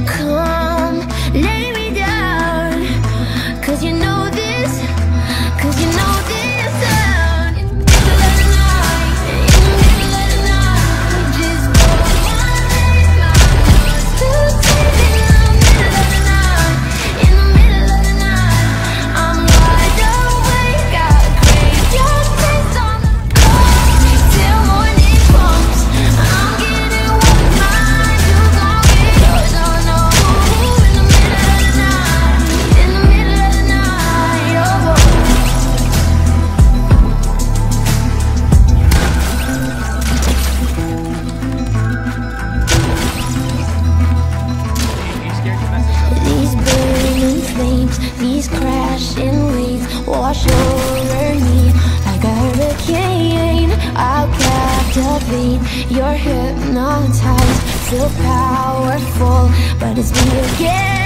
可 Crash crashing waves wash over me Like a hurricane, I'll captivate your hypnotized, feel powerful But it's me again.